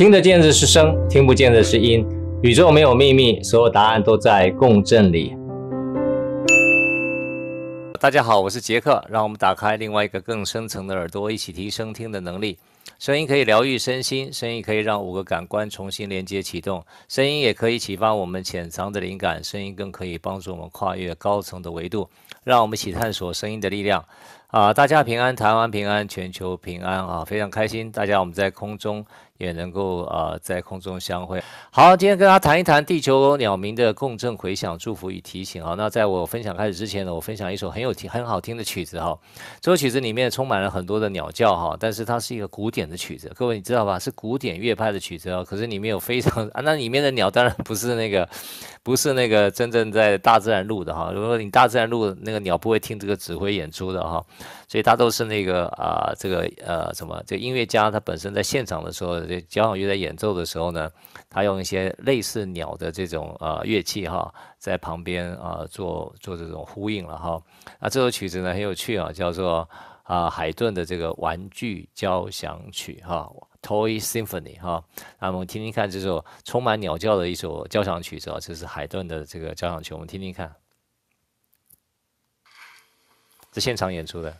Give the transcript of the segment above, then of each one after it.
听得见的是声，听不见的是音。宇宙没有秘密，所有答案都在共振里。大家好，我是杰克，让我们打开另外一个更深层的耳朵，一起提升听的能力。声音可以疗愈身心，声音可以让五个感官重新连接启动，声音也可以启发我们潜藏的灵感，声音更可以帮助我们跨越高层的维度。让我们一起探索声音的力量。啊，大家平安，台湾平安，全球平安啊！非常开心，大家我们在空中。也能够啊在空中相会。好，今天跟大家谈一谈地球鸟鸣的共振回响、祝福与提醒啊。那在我分享开始之前呢，我分享一首很有听、很好听的曲子哈。这首曲子里面充满了很多的鸟叫哈，但是它是一个古典的曲子，各位你知道吧？是古典乐派的曲子哦。可是里面有非常 啊，那里面的鸟当然不是那个，不是那个真正在大自然录的哈。如果你大自然录那个鸟不会听这个指挥演出的哈，所以他都是那个啊这个呃什么这音乐家他本身在现场的时候。这交响乐在演奏的时候呢，他用一些类似鸟的这种呃乐器哈，在旁边啊做做这种呼应了哈。那这首曲子呢很有趣啊，叫做啊海顿的这个玩具交响曲哈，Toy Symphony 哈。那我们听听看这首充满鸟叫的一首交响曲子啊，这是海顿的这个交响曲，我们听听看。这现场演出的，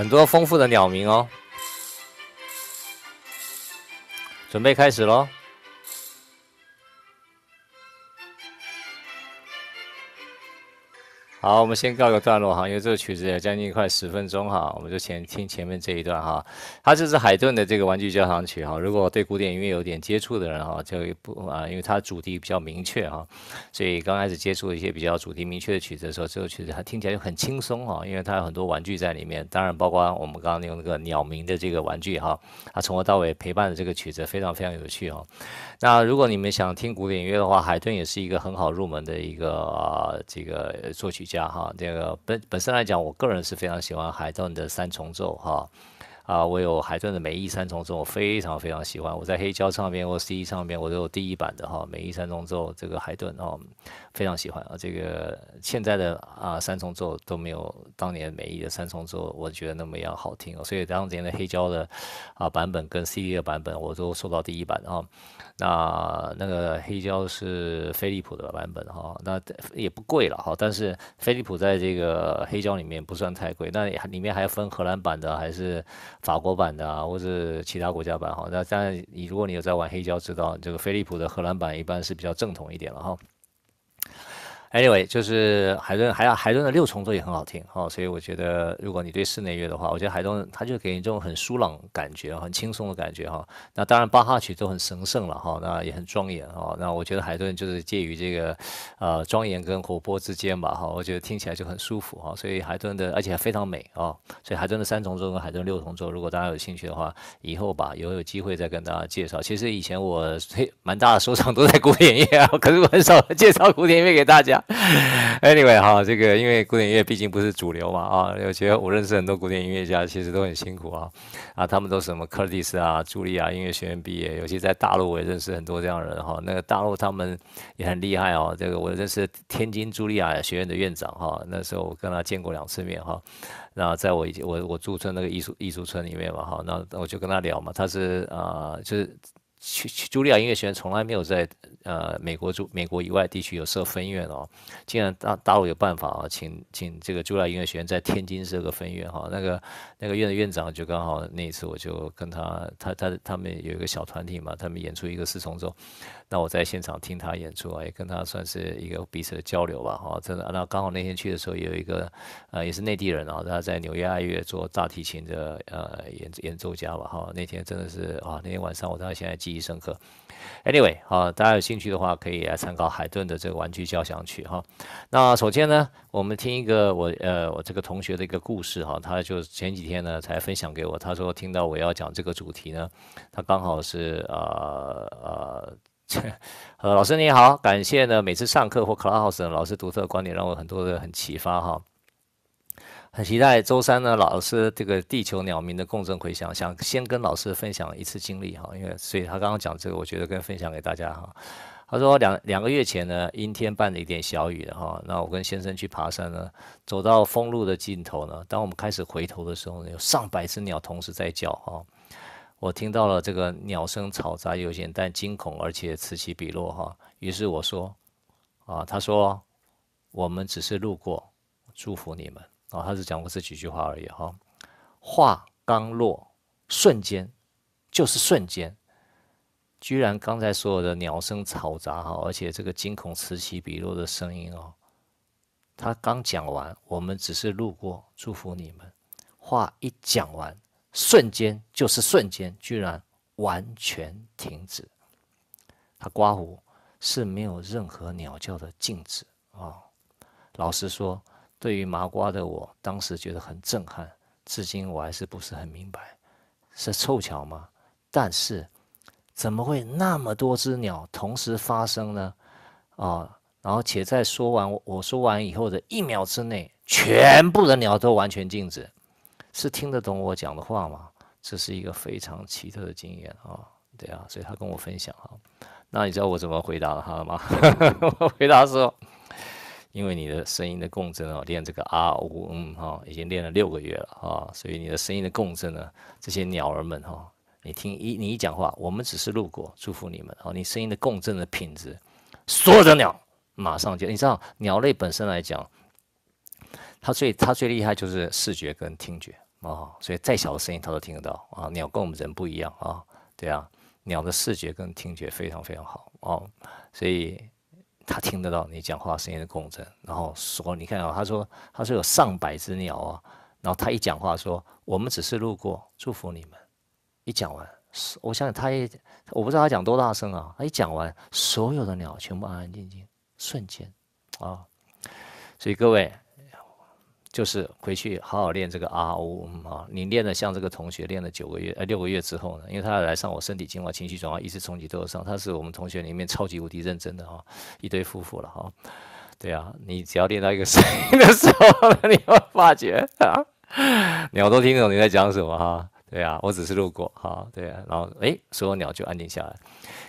很多丰富的鸟鸣哦。准备开始喽！好，我们先告个段落哈，因为这个曲子也将近快十分钟哈，我们就先听前面这一段哈。它这是海顿的这个玩具交响曲哈。如果对古典音乐有点接触的人哈，就不啊，因为它主题比较明确哈，所以刚开始接触一些比较主题明确的曲子的时候，这首曲子它听起来就很轻松哈，因为它有很多玩具在里面，当然包括我们刚刚用那个鸟鸣的这个玩具哈，它从头到尾陪伴的这个曲子非常非常有趣哈。那如果你们想听古典音乐的话，海顿也是一个很好入门的一个这个作曲。家哈，这个本本身来讲，我个人是非常喜欢海顿的三重奏哈啊，我有海顿的美意三重奏，我非常非常喜欢。我在黑胶唱片或 CD 唱片，我都有第一版的哈美意三重奏，这个海顿哦非常喜欢啊。这个现在的啊三重奏都没有当年美意的三重奏，我觉得那么样好听哦。所以当年的黑胶的啊版本跟 CD 的版本，我都收到第一版啊。那那个黑胶是飞利浦的版本哈，那也不贵了哈，但是飞利浦在这个黑胶里面不算太贵，那里面还分荷兰版的还是法国版的啊，或者其他国家版哈。那当然，你如果你有在玩黑胶，知道这个飞利浦的荷兰版一般是比较正统一点了哈。Anyway，就是海顿，还有海顿的六重奏也很好听哦，所以我觉得如果你对室内乐的话，我觉得海顿他就给你这种很舒朗感觉，很轻松的感觉哈。那当然巴哈曲都很神圣了哈，那也很庄严哈。那我觉得海顿就是介于这个呃庄严跟活泼之间吧哈，我觉得听起来就很舒服哈。所以海顿的而且还非常美啊，所以海顿的三重奏跟海顿六重奏，如果大家有兴趣的话，以后吧以后有机会再跟大家介绍。其实以前我嘿 蛮大的收藏都在古典乐啊，可是我很少介绍古典乐给大家。Anyway，哈，这个因为古典音乐毕竟不是主流嘛，啊，我觉得我认识很多古典音乐家，其实都很辛苦啊，啊，他们都什么柯蒂斯啊、茱莉亚音乐学院毕业，尤其在大陆我也认识很多这样的人哈，那个大陆他们也很厉害哦，这个我认识天津茱莉亚学院的院长哈，那时候我跟他见过两次面哈，那在我我我驻村那个艺术艺术村里面嘛哈，那我就跟他聊嘛，他是啊，就是去茱莉亚音乐学院从来没有在。呃，美国驻美国以外地区有设分院哦，竟然大大陆有办法啊，请请这个朱拉音乐学院在天津设个分院哈，那个那个院的院长就刚好那一次我就跟他他他他们有一个小团体嘛，他们演出一个四重奏，那我在现场听他演出啊，也跟他算是一个彼此的交流吧哈，真的，那刚好那天去的时候有一个呃也是内地人啊，他在纽约爱乐做大提琴的呃演演奏家吧哈，那天真的是啊那天晚上我到现在记忆深刻。Anyway，好，大家有兴趣去的话，可以来参考海顿的这个玩具交响曲哈。那首先呢，我们听一个我呃我这个同学的一个故事哈。他就前几天呢才分享给我，他说听到我要讲这个主题呢，他刚好是呃呃呃老师你好，感谢呢每次上课或 class 老师独特的观点让我很多的很启发哈。很期待周三呢，老师这个地球鸟鸣的共振回响，想先跟老师分享一次经历哈，因为所以他刚刚讲这个，我觉得跟分享给大家哈。他说两两个月前呢，阴天伴了一点小雨哈，那我跟先生去爬山呢，走到封路的尽头呢，当我们开始回头的时候呢，有上百只鸟同时在叫哈。我听到了这个鸟声嘈杂有限，但惊恐而且此起彼落哈。于是我说，啊，他说我们只是路过，祝福你们啊。他只讲过这几句话而已哈。话刚落，瞬间就是瞬间，居然刚才所有的鸟声嘈杂哈，而且这个惊恐此起彼落的声音哦，他刚讲完，我们只是路过，祝福你们。话一讲完。瞬间就是瞬间，居然完全停止。他刮胡是没有任何鸟叫的静止啊。老实说，对于麻瓜的我，当时觉得很震撼，至今我还是不是很明白，是凑巧吗？但是怎么会那么多只鸟同时发生呢？啊，然后且在说完我说完以后的一秒之内，全部的鸟都完全静止。是听得懂我讲的话吗？这是一个非常奇特的经验啊，对啊，所以他跟我分享啊。那你知道我怎么回答他了吗？我回答说，因为你的声音的共振哦，练这个啊呜嗯哈，已经练了六个月了啊，所以你的声音的共振呢，这些鸟儿们哈，你听一你一讲话，我们只是路过，祝福你们哦，你声音的共振的品质，所有的鸟马上就，你知道鸟类本身来讲。它最它最厉害就是视觉跟听觉啊，所以再小的声音它都听得到啊。鸟跟我们人不一样啊，对啊，鸟的视觉跟听觉非常非常好哦，所以他听得到你讲话声音的共振。然后说，你看啊，他说他说有上百只鸟啊，然后他一讲话说我们只是路过，祝福你们。一讲完，我想想他也我不知道他讲多大声啊，他一讲完，所有的鸟全部安安静静，瞬间啊，所以各位。就是回去好好练这个啊呜啊，你练了像这个同学练了九个月呃六个月之后呢，因为他要来上我身体进化情绪转化意识冲击都有上，他是我们同学里面超级无敌认真的哈，一对夫妇了哈，对啊，你只要练到一个声音的时候，你会发觉啊，鸟都听懂你在讲什么哈，对啊，我只是路过哈，对啊，然后哎，所有鸟就安静下来。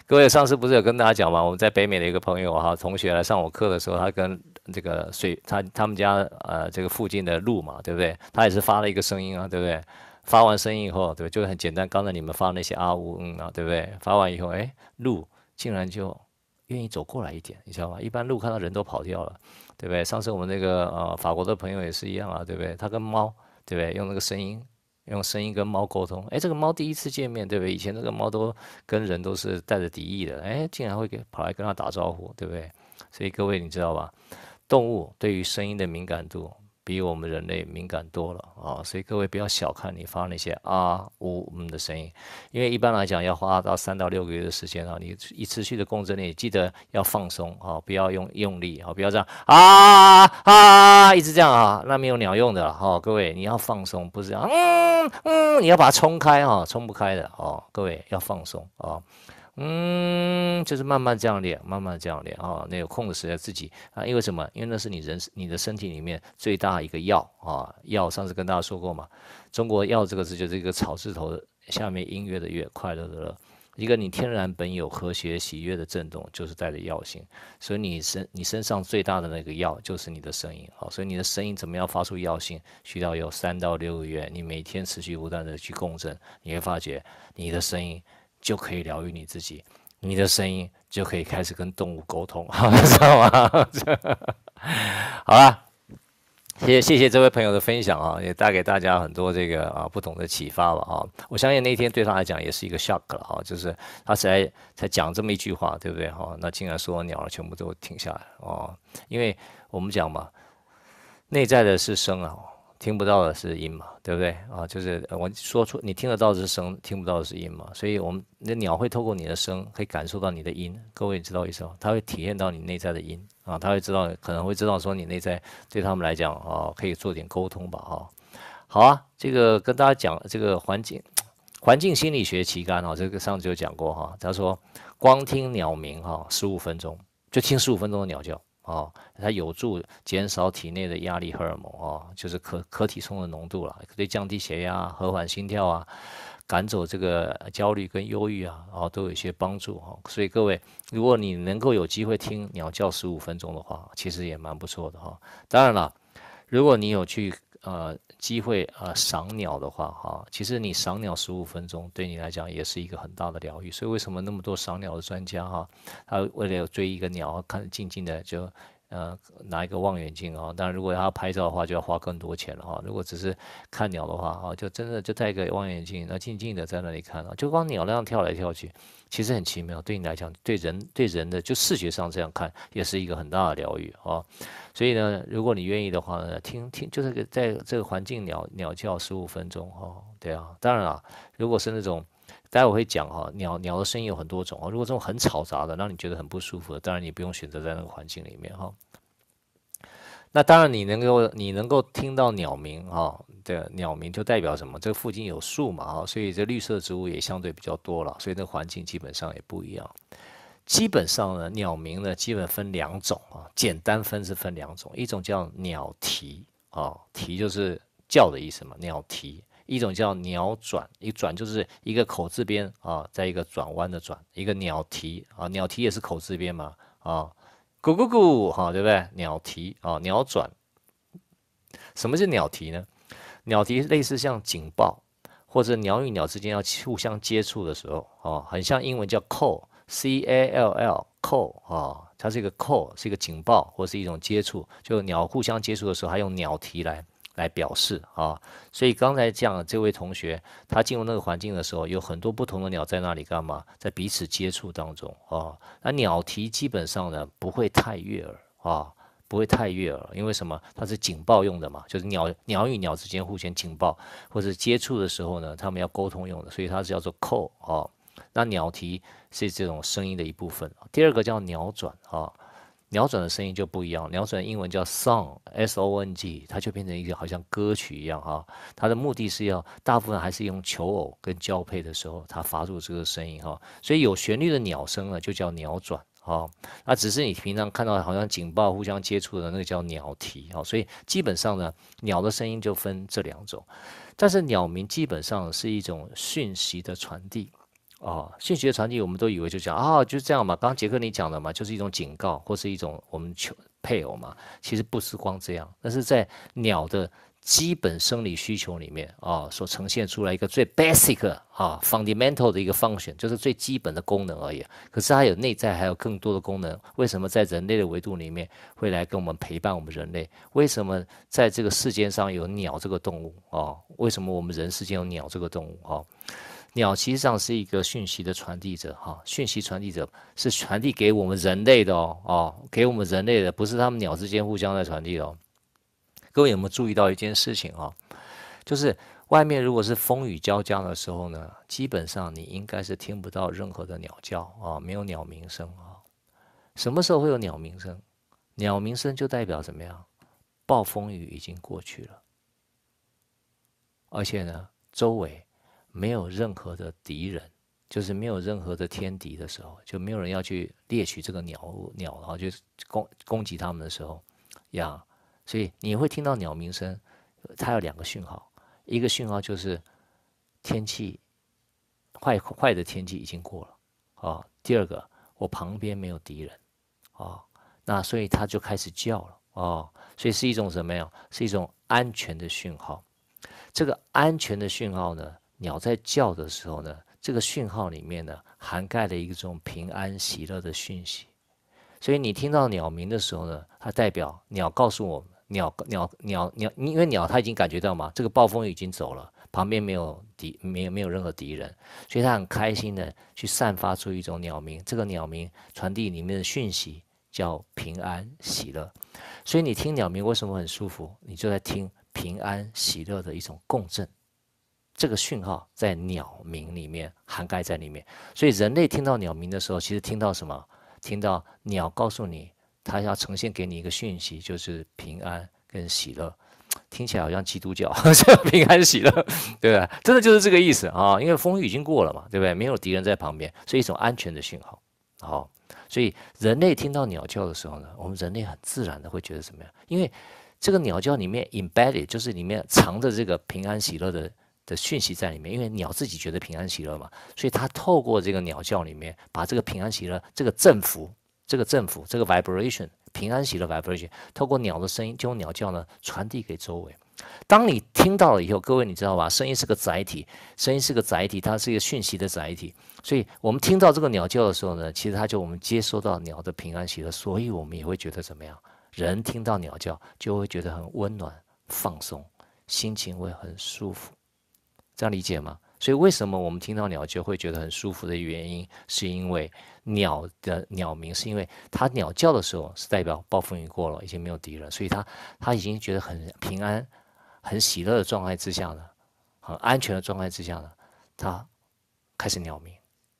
各位上次不是有跟大家讲吗？我们在北美的一个朋友哈，同学来上我课的时候，他跟这个水，他他们家呃这个附近的鹿嘛，对不对？他也是发了一个声音啊，对不对？发完声音以后，对，就很简单。刚才你们发那些啊呜嗯啊，对不对？发完以后，哎，鹿竟然就愿意走过来一点，你知道吗？一般鹿看到人都跑掉了，对不对？上次我们那个呃法国的朋友也是一样啊，对不对？他跟猫，对不对？用那个声音，用声音跟猫沟通。哎，这个猫第一次见面，对不对？以前这个猫都跟人都是带着敌意的，哎，竟然会给跑来跟它打招呼，对不对？所以各位你知道吧？动物对于声音的敏感度比我们人类敏感多了啊，所以各位不要小看你发那些啊、呜、嗯的声音，因为一般来讲要花到三到六个月的时间啊，你一持续的共振力，记得要放松啊，不要用用力啊，不要这样啊啊一直这样啊，那没有鸟用的哈，各位你要放松，不是这样嗯嗯，你要把它冲开啊，冲不开的哦，各位要放松啊。嗯，就是慢慢这样练，慢慢这样练啊。那有空的时间自己啊，因为什么？因为那是你人你的身体里面最大一个药啊。药上次跟大家说过嘛，中国药这个字就是一个草字头下面音乐的乐，快乐的乐。一个你天然本有和谐喜悦的震动，就是带着药性。所以你身你身上最大的那个药就是你的声音好，所以你的声音怎么样发出药性，需要有三到六个月，你每天持续不断的去共振，你会发觉你的声音。就可以疗愈你自己，你的声音就可以开始跟动物沟通，知道吗？好了，谢谢谢谢这位朋友的分享啊，也带给大家很多这个啊不同的启发吧啊！我相信那天对他来讲也是一个 shock 了哈，就是他才才讲这么一句话，对不对哈？那竟然说鸟儿全部都停下来哦，因为我们讲嘛，内在的是声啊。听不到的是音嘛，对不对啊？就是我说出你听得到的是声，听不到的是音嘛。所以，我们那鸟会透过你的声，可以感受到你的音。各位知道意思吗？它会体验到你内在的音啊，它会知道，可能会知道说你内在对他们来讲啊，可以做点沟通吧哈。好啊，这个跟大家讲这个环境环境心理学期刊啊，这个上次有讲过哈。他说，光听鸟鸣哈，十五分钟就听十五分钟的鸟叫。哦，它有助减少体内的压力荷尔蒙哦，就是可可体松的浓度了，可以降低血压、和缓心跳啊，赶走这个焦虑跟忧郁啊，哦都有一些帮助哈。所以各位，如果你能够有机会听鸟叫十五分钟的话，其实也蛮不错的哈。当然了，如果你有去呃机会呃赏鸟的话哈，其实你赏鸟十五分钟对你来讲也是一个很大的疗愈。所以为什么那么多赏鸟的专家哈，他为了追一个鸟，看静静的就。呃，拿一个望远镜啊，当然如果要拍照的话，就要花更多钱了哈。如果只是看鸟的话，哈，就真的就带个望远镜，那静静的在那里看啊，就光鸟那样跳来跳去，其实很奇妙。对你来讲，对人对人的就视觉上这样看，也是一个很大的疗愈啊。所以呢，如果你愿意的话呢，听听就是在这个环境鸟鸟叫十五分钟哈，对啊。当然啊，如果是那种待会我会讲哈，鸟鸟的声音有很多种啊。如果这种很嘈杂的，让你觉得很不舒服的，当然你不用选择在那个环境里面哈。那当然，你能够你能够听到鸟鸣哈的鸟鸣，就代表什么？这附近有树嘛哈，所以这绿色植物也相对比较多了，所以那环境基本上也不一样。基本上呢，鸟鸣呢，基本分两种啊，简单分是分两种，一种叫鸟啼啊，啼就是叫的意思嘛，鸟啼；一种叫鸟转，一转就是一个口字边啊，在一个转弯的转，一个鸟啼啊，鸟啼也是口字边嘛啊。咕咕咕，哈，对不对？鸟啼啊，鸟转。什么是鸟啼呢？鸟啼类似像警报，或者鸟与鸟之间要互相接触的时候，哦，很像英文叫 call，c a l l，call 啊，它是一个 call，是一个警报，或是一种接触，就鸟互相接触的时候，它用鸟啼来。来表示啊，所以刚才讲这位同学，他进入那个环境的时候，有很多不同的鸟在那里干嘛？在彼此接触当中啊。那鸟啼基本上呢不会太悦耳啊，不会太悦耳，因为什么？它是警报用的嘛，就是鸟鸟与鸟之间互相警报或者接触的时候呢，他们要沟通用的，所以它是叫做 call 啊。那鸟啼是这种声音的一部分。第二个叫鸟转啊。鸟转的声音就不一样，鸟转英文叫 song，s o n g，它就变成一个好像歌曲一样哈。它的目的是要大部分还是用求偶跟交配的时候，它发出这个声音哈。所以有旋律的鸟声呢，就叫鸟转哈。那只是你平常看到好像警报互相接触的那个叫鸟啼哈。所以基本上呢，鸟的声音就分这两种，但是鸟鸣基本上是一种讯息的传递。哦，讯息的传递，我们都以为就讲啊，就这样嘛。刚刚杰克你讲的嘛，就是一种警告，或是一种我们求配偶嘛。其实不是光这样，那是在鸟的基本生理需求里面啊，所呈现出来一个最 basic 啊 fundamental 的一个 function，就是最基本的功能而已。可是它有内在还有更多的功能。为什么在人类的维度里面会来跟我们陪伴我们人类？为什么在这个世间上有鸟这个动物啊？为什么我们人世间有鸟这个动物啊？鸟其实上是一个讯息的传递者，哈，讯息传递者是传递给我们人类的哦，哦，给我们人类的，不是他们鸟之间互相在传递哦。各位有没有注意到一件事情啊？就是外面如果是风雨交加的时候呢，基本上你应该是听不到任何的鸟叫啊，没有鸟鸣声啊。什么时候会有鸟鸣声？鸟鸣声就代表怎么样？暴风雨已经过去了，而且呢，周围。没有任何的敌人，就是没有任何的天敌的时候，就没有人要去猎取这个鸟鸟，然后就攻攻击他们的时候，呀，所以你会听到鸟鸣声，它有两个讯号，一个讯号就是天气坏坏的天气已经过了啊，第二个我旁边没有敌人啊，那所以它就开始叫了啊，所以是一种什么呀？是一种安全的讯号，这个安全的讯号呢？鸟在叫的时候呢，这个讯号里面呢，涵盖了一种平安喜乐的讯息。所以你听到鸟鸣的时候呢，它代表鸟告诉我们，鸟鸟鸟鸟，因为鸟它已经感觉到嘛，这个暴风雨已经走了，旁边没有敌，没有没有任何敌人，所以它很开心的去散发出一种鸟鸣。这个鸟鸣传递里面的讯息叫平安喜乐。所以你听鸟鸣为什么很舒服？你就在听平安喜乐的一种共振。这个讯号在鸟鸣里面涵盖在里面，所以人类听到鸟鸣的时候，其实听到什么？听到鸟告诉你，它要呈现给你一个讯息，就是平安跟喜乐。听起来好像基督教，平安喜乐，对吧？真的就是这个意思啊！因为风雨已经过了嘛，对不对？没有敌人在旁边，是一种安全的讯号。好，所以人类听到鸟叫的时候呢，我们人类很自然的会觉得怎么样？因为这个鸟叫里面 embedded 就是里面藏着这个平安喜乐的。的讯息在里面，因为鸟自己觉得平安喜乐嘛，所以它透过这个鸟叫里面，把这个平安喜乐这个振幅、这个振幅、这个 vibration 平安喜乐 vibration，透过鸟的声音，就用鸟叫呢传递给周围。当你听到了以后，各位你知道吧？声音是个载体，声音是个载体，它是一个讯息的载体。所以我们听到这个鸟叫的时候呢，其实它就我们接收到鸟的平安喜乐，所以我们也会觉得怎么样？人听到鸟叫就会觉得很温暖、放松，心情会很舒服。这样理解吗？所以为什么我们听到鸟就会觉得很舒服的原因，是因为鸟的鸟鸣，是因为它鸟叫的时候是代表暴风雨过了，已经没有敌人，所以它它已经觉得很平安。很喜乐的状态之下呢，很安全的状态之下呢，它开始鸟鸣，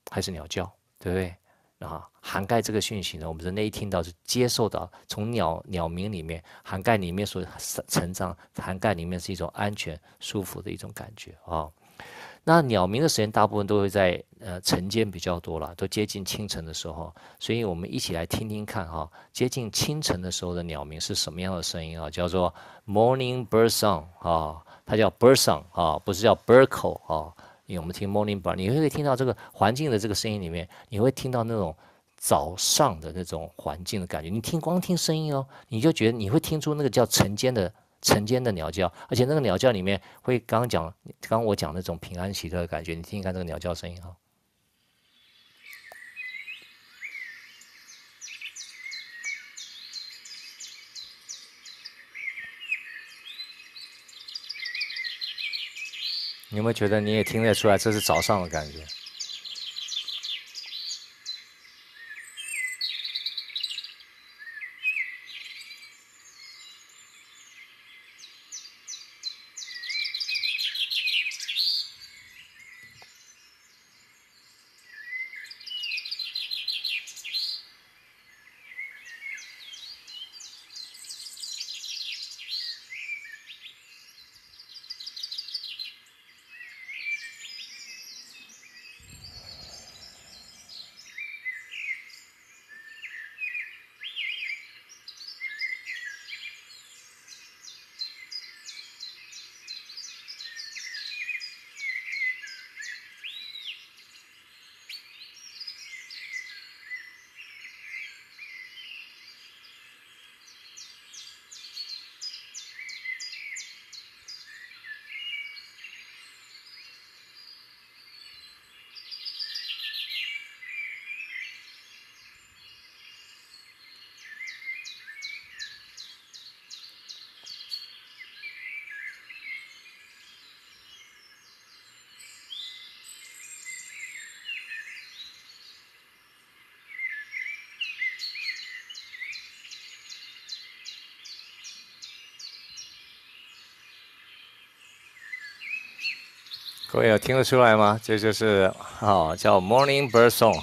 开始鸟叫，对不对？啊，涵盖这个讯息呢，我们人类一听到是接受到从鸟鸟鸣里面涵盖里面所成长，涵盖里面是一种安全舒服的一种感觉啊。那鸟鸣的时间大部分都会在呃晨间比较多了，都接近清晨的时候，所以我们一起来听听看哈，接近清晨的时候的鸟鸣是什么样的声音啊？叫做 morning bird song 啊，它叫 bird song 啊，不是叫 bird call 啊。我们听 morning bird，你会听到这个环境的这个声音里面，你会听到那种早上的那种环境的感觉。你听光听声音哦，你就觉得你会听出那个叫晨间的。晨间的鸟叫，而且那个鸟叫里面会刚刚讲，刚刚我讲那种平安喜乐的感觉，你听一看这个鸟叫声音哈。你有没有觉得你也听得出来，这是早上的感觉？没有听得出来吗？这就是哦，叫 Morning Bird Song。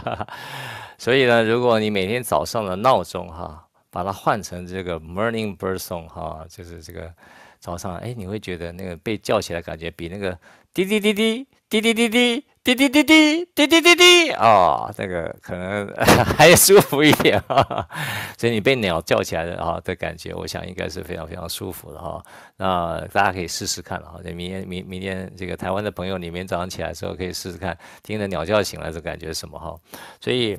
所以呢，如果你每天早上的闹钟哈，把它换成这个 Morning Bird Song 哈，就是这个早上，哎，你会觉得那个被叫起来感觉比那个滴滴滴滴滴滴滴滴。滴滴滴滴滴滴滴滴滴哦，这个可能 还舒服一点哈，所以你被鸟叫起来的啊的感觉，我想应该是非常非常舒服的哈。那大家可以试试看哈，明天明明天这个台湾的朋友，你明天早上起来的时候可以试试看，听着鸟叫醒来的感觉是什么哈。所以。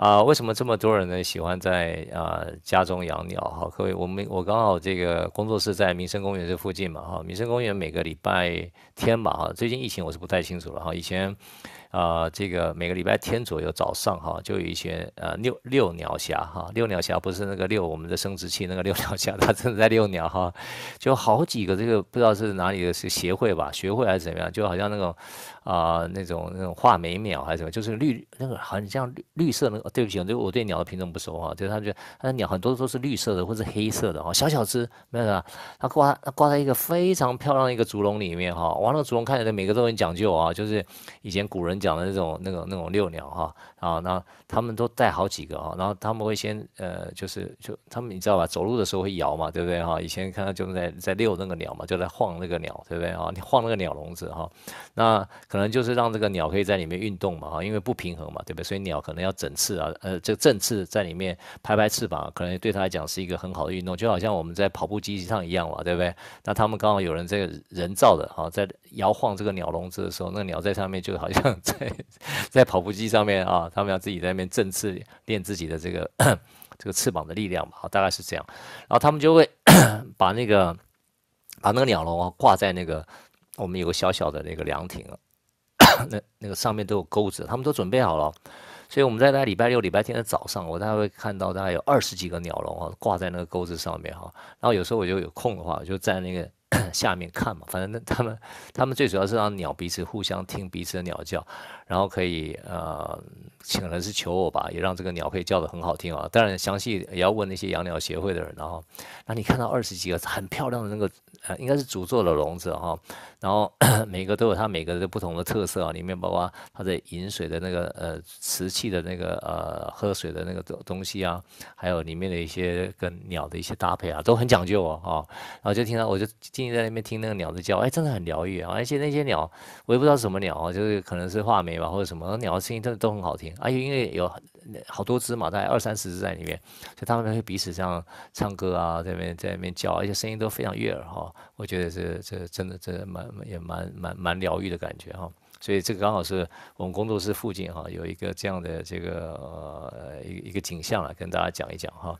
啊，为什么这么多人呢喜欢在啊家中养鸟？哈，各位，我们我刚好这个工作室在民生公园这附近嘛，哈，民生公园每个礼拜天吧，哈，最近疫情我是不太清楚了，哈，以前。啊，这个每个礼拜天左右早上哈，就有一些呃遛遛鸟侠哈，遛鸟侠不是那个遛我们的生殖器那个遛鸟侠，他真的在遛鸟哈，就好几个这个不知道是哪里的是协会吧，学会还是怎么样，就好像那种啊那种那种画眉鸟还是什么，就是绿那个好像绿绿色那个，对不起，我对我对鸟的品种不熟哈，就是他觉得那鸟很多都是绿色的或者黑色的哈，小小只没有吧？它挂它挂在一个非常漂亮的一个竹笼里面哈，哇，那个竹笼看起来每个都很讲究啊，就是以前古人。讲的那种、那种、那种遛鸟哈啊，那他们都带好几个哈，然后他们会先呃，就是就他们你知道吧，走路的时候会摇嘛，对不对哈？以前看到就是在在遛那个鸟嘛，就在晃那个鸟，对不对啊？你晃那个鸟笼子哈，那可能可能就是让这个鸟可以在里面运动嘛哈，因为不平衡嘛，对不对？所以鸟可能要整翅啊，呃，这个正翅在里面拍拍翅膀，可能对它来讲是一个很好的运动，就好像我们在跑步机上一样嘛，对不对？那他们刚好有人这个人造的哈，在摇晃这个鸟笼子的时候，那鸟在上面就好像。在在跑步机上面啊，他们要自己在那边振翅练自己的这个这个翅膀的力量嘛，大概是这样。然后他们就会 把那个把那个鸟笼啊挂在那个我们有个小小的那个凉亭，那那个上面都有钩子，他们都准备好了。所以我们在那礼拜六、礼拜天的早上，我大概会看到大概有二十几个鸟笼啊挂在那个钩子上面哈。然后有时候我就有空的话，我就在那个 下面看嘛。反正那他们他们最主要是让鸟彼此互相听彼此的鸟叫，然后可以呃。可能是求偶吧，也让这个鸟可以叫得很好听啊。当然，详细也要问那些养鸟协会的人。然后，那你看到二十几个很漂亮的那个，呃，应该是主做的笼子哈。然后 每个都有它每个的不同的特色啊，里面包括它的饮水的那个呃瓷器的那个呃喝水的那个东东西啊，还有里面的一些跟鸟的一些搭配啊，都很讲究哦啊。然后就听到我就静静在那边听那个鸟的叫，哎，真的很疗愈啊。而且那些鸟我也不知道什么鸟啊，就是可能是画眉吧或者什么，鸟的声音真的都很好听。而且因为有好多只嘛，大概二三十只在里面，所以他们会彼此这样唱歌啊，在那边在那边叫，而且声音都非常悦耳哈。我觉得这这真的这蛮也蛮蛮蛮疗愈的感觉哈。所以这个刚好是我们工作室附近哈有一个这样的这个呃一一个景象来跟大家讲一讲哈。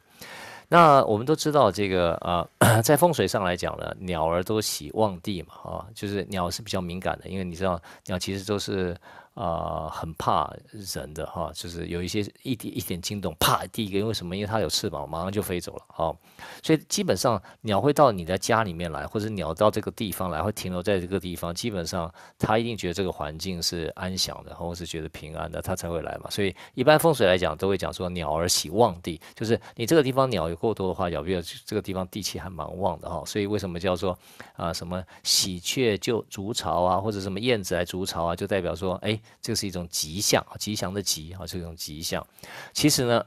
那我们都知道这个啊，在风水上来讲呢，鸟儿都喜旺地嘛啊，就是鸟是比较敏感的，因为你知道鸟其实都是。啊，很怕人的哈，就是有一些一点一点惊动，啪，第一个因为什么？因为它有翅膀，马上就飞走了哈。所以基本上鸟会到你的家里面来，或者鸟到这个地方来，会停留在这个地方，基本上它一定觉得这个环境是安详的，或者是觉得平安的，它才会来嘛。所以一般风水来讲，都会讲说鸟儿喜旺地，就是你这个地方鸟有够多的话，表示这个地方地气还蛮旺的哈。所以为什么叫做啊什么喜鹊就筑巢啊，或者什么燕子来筑巢啊，就代表说哎。这是一种吉祥，吉祥的吉啊，是一种吉祥。其实呢，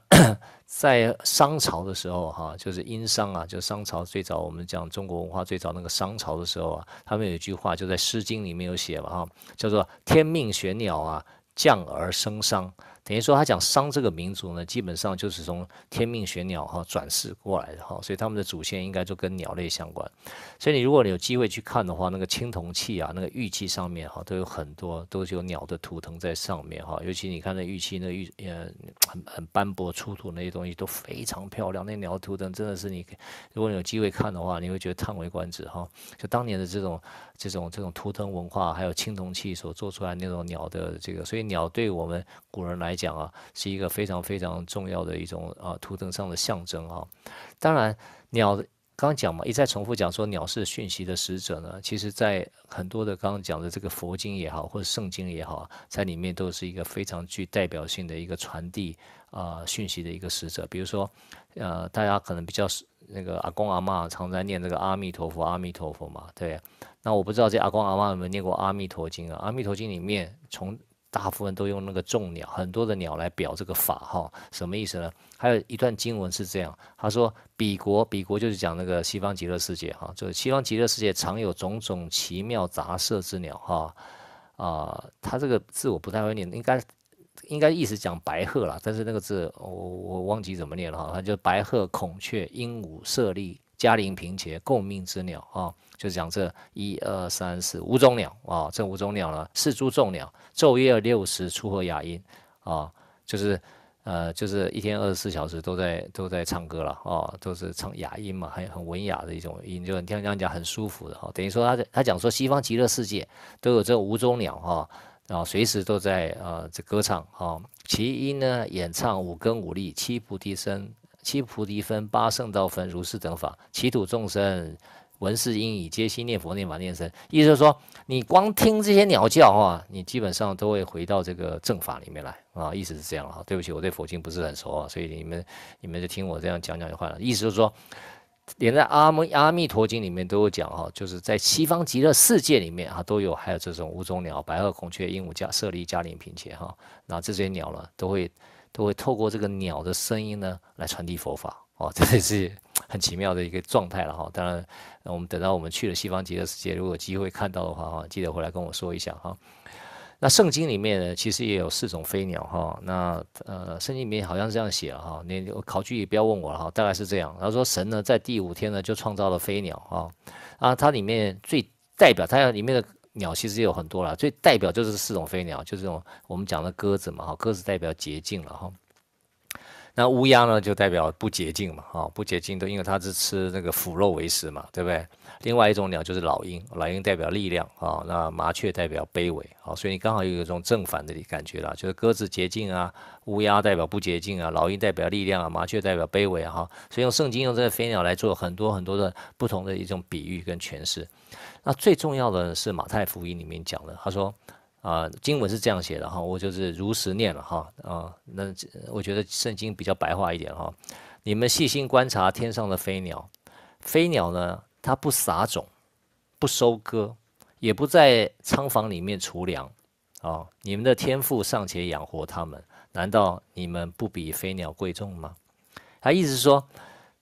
在商朝的时候哈，就是殷商啊，就商朝最早我们讲中国文化最早那个商朝的时候啊，他们有一句话就在《诗经》里面有写嘛哈，叫做“天命玄鸟啊，降而生商”。等于说，他讲商这个民族呢，基本上就是从天命玄鸟哈转世过来的哈，所以他们的祖先应该就跟鸟类相关。所以你如果你有机会去看的话，那个青铜器啊，那个玉器上面哈，都有很多都是有鸟的图腾在上面哈。尤其你看那玉器，那玉呃很很斑驳出土那些东西都非常漂亮，那鸟图腾真的是你，如果你有机会看的话，你会觉得叹为观止哈。就当年的这种这种这种图腾文化，还有青铜器所做出来那种鸟的这个，所以鸟对我们古人来。来讲啊，是一个非常非常重要的一种啊图腾上的象征啊。当然，鸟刚刚讲嘛，一再重复讲说鸟是讯息的使者呢。其实，在很多的刚刚讲的这个佛经也好，或者圣经也好，在里面都是一个非常具代表性的一个传递啊讯息的一个使者。比如说，呃，大家可能比较那个阿公阿妈常在念这个阿弥陀佛，阿弥陀佛嘛，对。那我不知道这阿公阿妈有没有念过阿弥陀经啊？阿弥陀经里面从大部分都用那个众鸟，很多的鸟来表这个法哈，什么意思呢？还有一段经文是这样，他说：“彼国，彼国就是讲那个西方极乐世界哈，就是西方极乐世界常有种种奇妙杂色之鸟哈啊，他这个字我不太会念，应该应该意思讲白鹤啦，但是那个字我我忘记怎么念了哈，它就白鹤、孔雀、鹦鹉、舍利、嘉陵平且共命之鸟啊。”就讲这一二三四五种鸟啊，这五种鸟呢，四株众鸟，昼夜六时出和雅音啊，就是呃，就是一天二十四小时都在都在唱歌了啊，都是唱雅音嘛，很很文雅的一种音，就你听这样讲很舒服的哈。等于说他他讲说西方极乐世界都有这五种鸟哈，然后随时都在呃这歌唱啊，其音呢演唱五根五力七菩提声七菩提分八圣道分如是等法，其土众生。闻是因以皆心念佛念法念僧，意思就是说，你光听这些鸟叫啊，你基本上都会回到这个正法里面来啊。意思是这样啊。对不起，我对佛经不是很熟啊，所以你们你们就听我这样讲讲就坏了。意思就是说，连在阿弥阿弥陀经里面都有讲哈，就是在西方极乐世界里面啊，都有还有这种五种鸟：白鹤、孔雀、鹦鹉、加舍利、嘉陵、平且哈。那这些鸟呢，都会都会透过这个鸟的声音呢，来传递佛法哦。这也是很奇妙的一个状态了哈。当然。我们等到我们去了西方极乐世界，如果有机会看到的话，哈，记得回来跟我说一下哈。那圣经里面呢，其实也有四种飞鸟哈。那呃，圣经里面好像这样写了哈。你考据也不要问我了哈，大概是这样。他说神呢在第五天呢就创造了飞鸟哈。啊，它里面最代表它里面的鸟其实也有很多了，最代表就是四种飞鸟，就是这种我们讲的鸽子嘛哈。鸽子代表洁净了哈。那乌鸦呢，就代表不洁净嘛，啊，不洁净的，因为它是吃那个腐肉为食嘛，对不对？另外一种鸟就是老鹰，老鹰代表力量啊，那麻雀代表卑微啊，所以你刚好有一种正反的感觉啦，就是鸽子洁净啊，乌鸦代表不洁净啊，老鹰代表力量啊，麻雀代表卑微啊，哈，所以用圣经用这个飞鸟来做很多很多的不同的一种比喻跟诠释。那最重要的是马太福音里面讲的，他说。啊，经文是这样写的哈，我就是如实念了哈。啊，那我觉得圣经比较白话一点哈。你们细心观察天上的飞鸟，飞鸟呢，它不撒种，不收割，也不在仓房里面储粮啊。你们的天赋尚且养活它们，难道你们不比飞鸟贵重吗？他意思是说，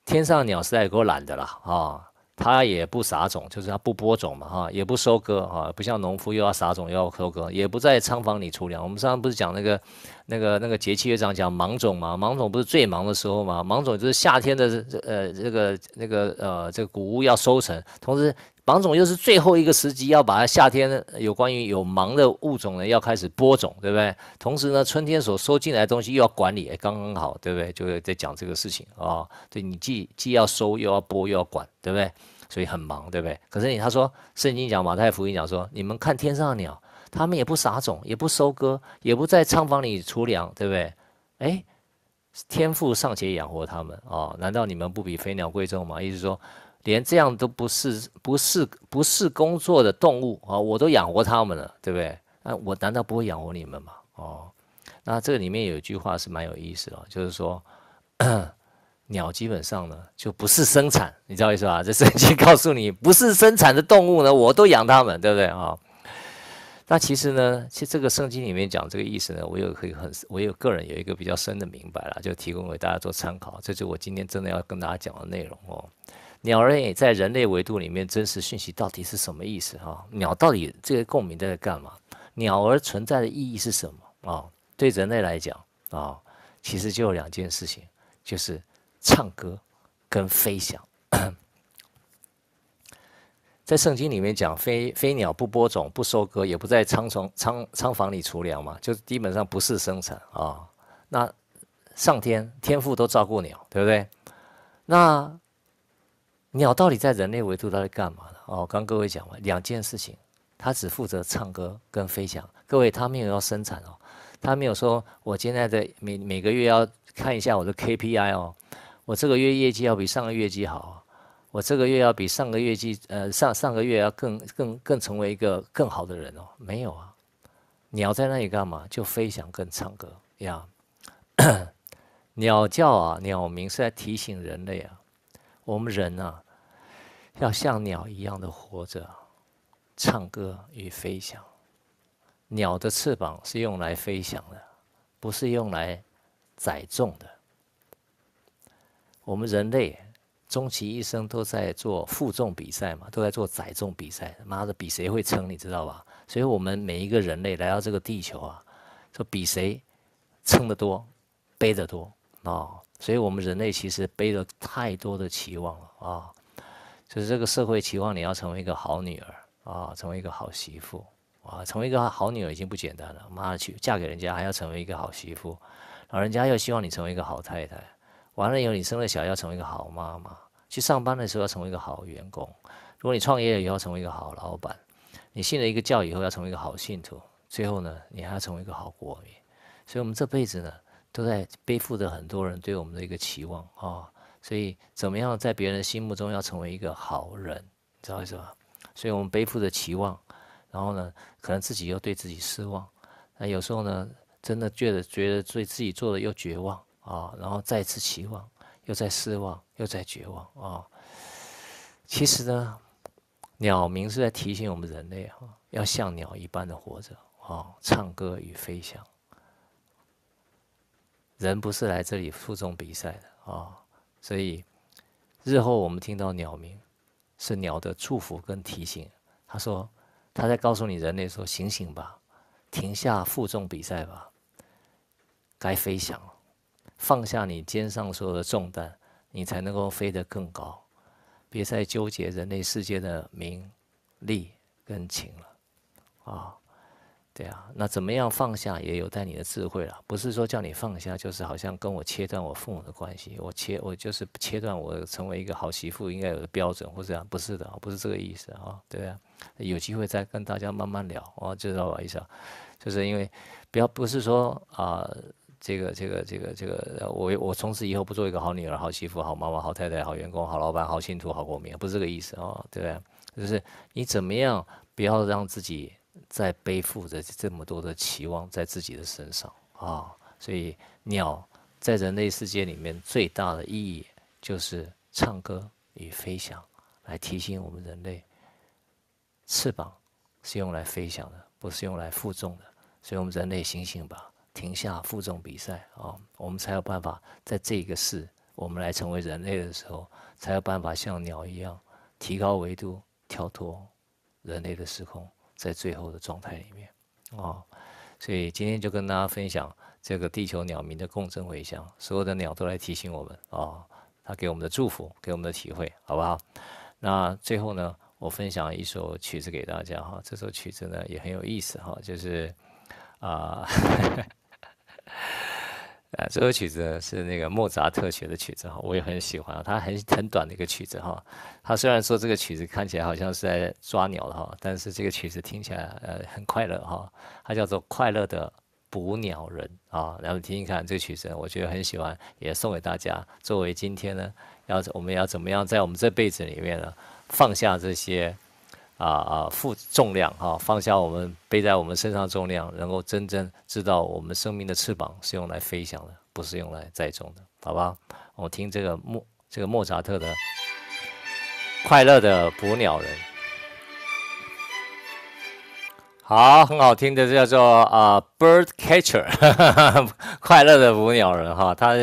天上鸟实在够懒的了啊。他也不撒种，就是他不播种嘛，哈，也不收割，哈，不像农夫又要撒种又要收割，也不在仓房里出粮。我们上次不是讲那个、那个、那个节气乐章讲芒种嘛？芒种不是最忙的时候嘛？芒种就是夏天的呃这个那个呃这个谷物要收成，同时芒种又是最后一个时机要把它夏天有关于有芒的物种呢要开始播种，对不对？同时呢，春天所收进来的东西又要管理，刚刚好，对不对？就在讲这个事情啊，对你既既要收又要播又要管，对不对？所以很忙，对不对？可是你他说，圣经讲马太福音讲说，你们看天上的鸟，他们也不撒种，也不收割，也不在仓房里储粮，对不对？哎，天父尚且养活他们啊，难道你们不比飞鸟贵重吗？意思说，连这样都不是不是不是工作的动物啊，我都养活他们了，对不对？那我难道不会养活你们吗？哦，那这里面有一句话是蛮有意思的，就是说。鸟基本上呢就不是生产，你知道意思吧？这圣经告诉你，不是生产的动物呢，我都养它们，对不对啊？那其实呢，其实这个圣经里面讲这个意思呢，我有可以很，我有个人有一个比较深的明白了，就提供给大家做参考。这就是我今天真的要跟大家讲的内容哦。鸟类在人类维度里面真实讯息到底是什么意思哈？鸟到底这个共鸣在干嘛？鸟儿存在的意义是什么啊？对人类来讲啊，其实就有两件事情，就是。唱歌跟飞翔，在圣经里面讲，飞飞鸟不播种、不收割，也不在仓床仓仓房里储粮嘛，就基本上不是生产啊。那上天天父都照顾鸟，对不对？那鸟到底在人类维度到底干嘛呢？哦，刚各位讲了两件事情，它只负责唱歌跟飞翔。各位，它没有要生产哦，它没有说我现在的每每个月要看一下我的 KPI 哦。我这个月业绩要比上个月绩好，我这个月要比上个月绩，呃，上上个月要更更更成为一个更好的人哦。没有啊，鸟在那里干嘛？就飞翔跟唱歌呀。鸟叫啊，鸟鸣是在提醒人类啊，我们人啊，要像鸟一样的活着，唱歌与飞翔。鸟的翅膀是用来飞翔的，不是用来载重的。我们人类终其一生都在做负重比赛嘛，都在做载重比赛。妈的，比谁会撑，你知道吧？所以，我们每一个人类来到这个地球啊，就比谁撑得多，背得多啊。所以我们人类其实背了太多的期望了啊。就是这个社会期望你要成为一个好女儿啊，成为一个好媳妇啊，成为一个好女儿已经不简单了。妈的，去嫁给人家还要成为一个好媳妇，老人家又希望你成为一个好太太。完了以后，你生了小孩要成为一个好妈妈；去上班的时候要成为一个好员工；如果你创业了以后成为一个好老板；你信了一个教以后要成为一个好信徒；最后呢，你还要成为一个好国民。所以，我们这辈子呢，都在背负着很多人对我们的一个期望啊。所以，怎么样在别人心目中要成为一个好人，你知道为什么？所以我们背负着期望，然后呢，可能自己又对自己失望。那有时候呢，真的觉得觉得对自己做的又绝望。啊，然后再次期望，又在失望，又在绝望啊！其实呢，鸟鸣是在提醒我们人类啊，要像鸟一般的活着啊，唱歌与飞翔。人不是来这里负重比赛的啊，所以日后我们听到鸟鸣，是鸟的祝福跟提醒。他说，他在告诉你人类说：醒醒吧，停下负重比赛吧，该飞翔了。放下你肩上所有的重担，你才能够飞得更高。别再纠结人类世界的名利跟情了，啊！对啊，那怎么样放下也有待你的智慧了。不是说叫你放下，就是好像跟我切断我父母的关系，我切我就是切断我成为一个好媳妇应该有的标准或者这样，不是的，不是这个意思啊。对啊，有机会再跟大家慢慢聊哦，知道吧，意思啊？就是因为不要不是说啊，这个这个这个这个，我我从此以后不做一个好女儿、好媳妇、好妈妈、好太太、好员工、好老板、好信徒、好国民，不是这个意思哦，对不对？就是你怎么样不要让自己。在背负着这么多的期望在自己的身上啊，所以鸟在人类世界里面最大的意义就是唱歌与飞翔，来提醒我们人类，翅膀是用来飞翔的，不是用来负重的。所以，我们人类醒醒吧，停下负重比赛啊，我们才有办法在这个世，我们来成为人类的时候，才有办法像鸟一样提高维度，跳脱人类的时空。在最后的状态里面，哦，所以今天就跟大家分享这个地球鸟鸣的共振回响，所有的鸟都来提醒我们，哦，它给我们的祝福，给我们的体会，好不好？那最后呢，我分享一首曲子给大家哈，这首曲子呢也很有意思哈，就是啊。啊，这首曲子是那个莫扎特写的曲子哈，我也很喜欢，它很很短的一个曲子哈。它虽然说这个曲子看起来好像是在抓鸟的哈，但是这个曲子听起来呃很快乐哈。它叫做《快乐的捕鸟人》啊，然后听听看这个曲子，我觉得很喜欢，也送给大家。作为今天呢，要我们要怎么样在我们这辈子里面呢，放下这些。啊啊，负重量哈，放下我们背在我们身上重量，能够真正知道我们生命的翅膀是用来飞翔的，不是用来载重的，好吧？我听这个莫这个莫扎特的《快乐的捕鸟人》。好，很好听的，这叫做啊，bird catcher，快乐的捕鸟人哈。他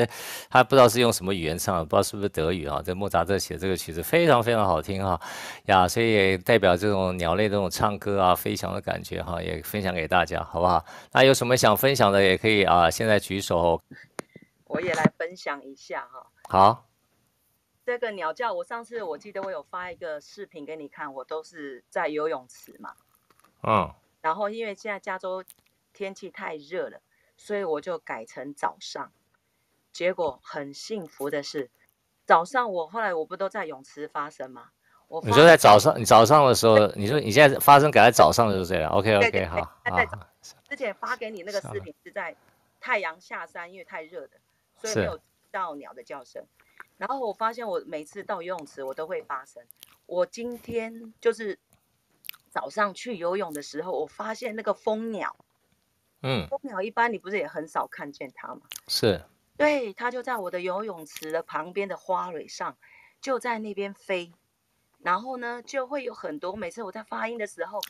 他不知道是用什么语言唱，不知道是不是德语啊。这莫扎特写这个曲子非常非常好听哈呀，所以也代表这种鸟类这种唱歌啊、飞翔的感觉哈，也分享给大家，好不好？那有什么想分享的，也可以啊，现在举手。我也来分享一下哈。好，这个鸟叫，我上次我记得我有发一个视频给你看，我都是在游泳池嘛。嗯。然后因为现在加州天气太热了，所以我就改成早上。结果很幸福的是，早上我后来我不都在泳池发生吗？我你说在早上，你早上的时候，你说你现在发生改在早上就是这样。OK OK 好。在之前发给你那个视频是在太阳下山，因为太热的，所以没有到鸟的叫声。然后我发现我每次到游泳池我都会发生。我今天就是。早上去游泳的时候，我发现那个蜂鸟，嗯，蜂鸟一般你不是也很少看见它吗？是，对，它就在我的游泳池的旁边的花蕊上，就在那边飞，然后呢，就会有很多，每次我在发音的时候，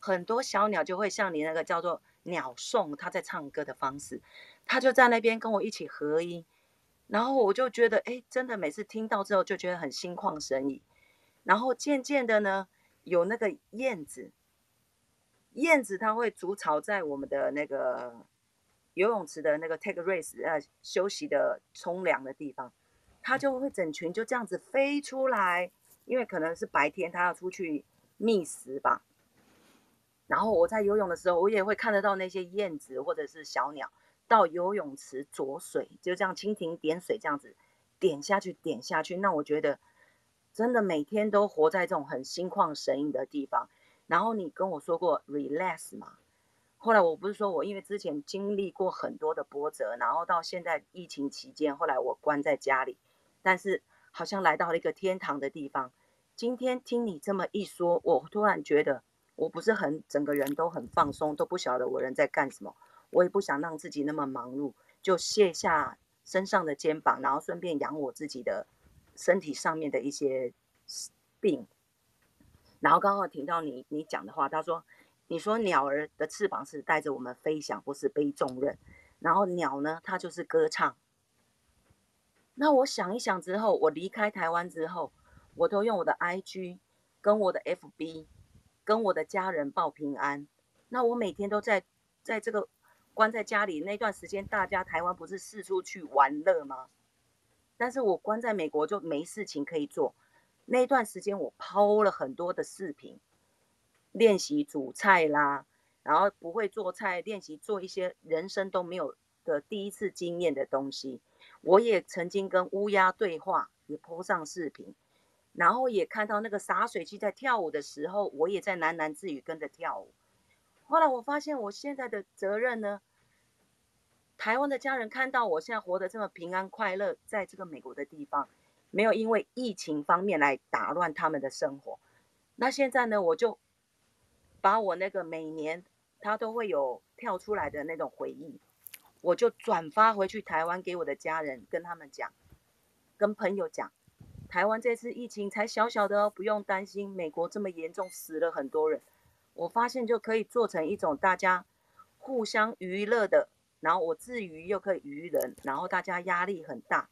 很多小鸟就会像你那个叫做鸟颂，它在唱歌的方式，它就在那边跟我一起合音，然后我就觉得，哎，真的每次听到之后就觉得很心旷神怡，然后渐渐的呢。有那个燕子，燕子它会筑巢在我们的那个游泳池的那个 take race 呃休息的冲凉的地方，它就会整群就这样子飞出来，因为可能是白天它要出去觅食吧。然后我在游泳的时候，我也会看得到那些燕子或者是小鸟到游泳池着水，就这样蜻蜓点水这样子点下去点下去，那我觉得。真的每天都活在这种很心旷神怡的地方，然后你跟我说过 relax 嘛？后来我不是说我因为之前经历过很多的波折，然后到现在疫情期间，后来我关在家里，但是好像来到了一个天堂的地方。今天听你这么一说，我突然觉得我不是很整个人都很放松，都不晓得我人在干什么，我也不想让自己那么忙碌，就卸下身上的肩膀，然后顺便养我自己的。身体上面的一些病，然后刚好听到你你讲的话，他说：“你说鸟儿的翅膀是带着我们飞翔，不是背重任。然后鸟呢，它就是歌唱。那我想一想之后，我离开台湾之后，我都用我的 IG 跟我的 FB 跟我的家人报平安。那我每天都在在这个关在家里那段时间，大家台湾不是四处去玩乐吗？”但是我关在美国就没事情可以做，那段时间我抛了很多的视频，练习煮菜啦，然后不会做菜，练习做一些人生都没有的第一次经验的东西。我也曾经跟乌鸦对话，也抛上视频，然后也看到那个洒水器在跳舞的时候，我也在喃喃自语跟着跳舞。后来我发现，我现在的责任呢，台湾的家人看到我现在活得这么平安快乐，在这个美国的地方，没有因为疫情方面来打乱他们的生活。那现在呢，我就把我那个每年他都会有跳出来的那种回忆。我就转发回去台湾给我的家人，跟他们讲，跟朋友讲，台湾这次疫情才小小的哦，不用担心。美国这么严重，死了很多人。我发现就可以做成一种大家互相娱乐的，然后我自娱又可以娱人，然后大家压力很大。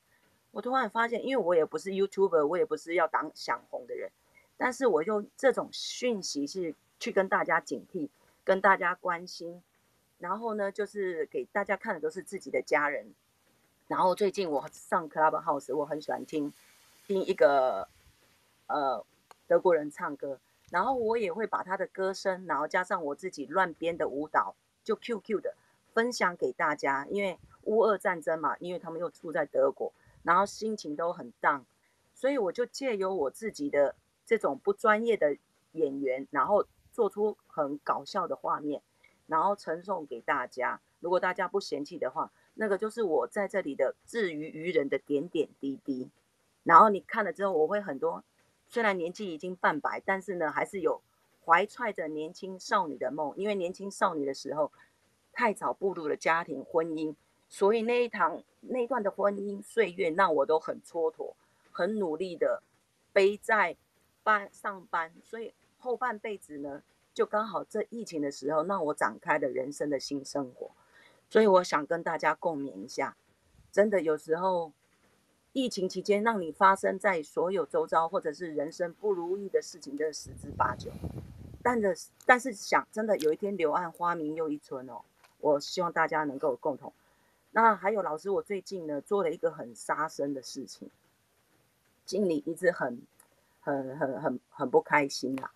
我突然发现，因为我也不是 YouTuber，我也不是要当想红的人，但是我用这种讯息是去跟大家警惕，跟大家关心。然后呢，就是给大家看的都是自己的家人。然后最近我上 Clubhouse，我很喜欢听听一个呃德国人唱歌，然后我也会把他的歌声，然后加上我自己乱编的舞蹈，就 QQ 的分享给大家。因为乌俄战争嘛，因为他们又住在德国，然后心情都很荡所以我就借由我自己的这种不专业的演员，然后做出很搞笑的画面。然后呈送给大家，如果大家不嫌弃的话，那个就是我在这里的至于愚人的点点滴滴。然后你看了之后，我会很多，虽然年纪已经半百，但是呢，还是有怀揣着年轻少女的梦。因为年轻少女的时候，太早步入了家庭婚姻，所以那一堂那一段的婚姻岁月，让我都很蹉跎，很努力的背在班上班，所以后半辈子呢。就刚好这疫情的时候，让我展开了人生的新生活，所以我想跟大家共勉一下。真的有时候，疫情期间让你发生在所有周遭或者是人生不如意的事情，真的十之八九。但是但是想真的有一天柳暗花明又一村哦，我希望大家能够共同。那还有老师，我最近呢做了一个很杀生的事情，心里一直很很很很很不开心啊。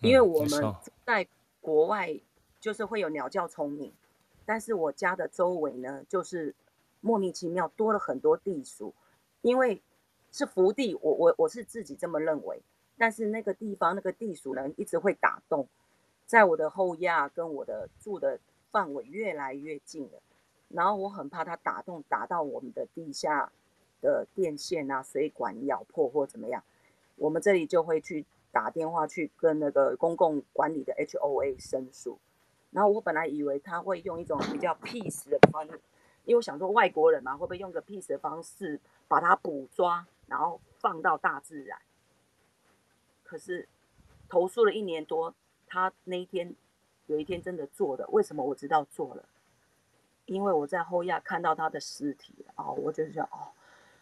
因为我们在国外就是会有鸟叫虫鸣，但是我家的周围呢，就是莫名其妙多了很多地鼠，因为是福地，我我我是自己这么认为，但是那个地方那个地鼠呢，一直会打洞，在我的后亚跟我的住的范围越来越近了，然后我很怕它打洞打到我们的地下的电线啊、水管咬破或怎么样，我们这里就会去。打电话去跟那个公共管理的 HOA 申诉，然后我本来以为他会用一种比较 peace 的方式，因为我想说外国人嘛，会不会用个 peace 的方式把它捕抓，然后放到大自然？可是投诉了一年多，他那一天有一天真的做了，为什么我知道做了？因为我在后亚看到他的尸体哦，我就想哦，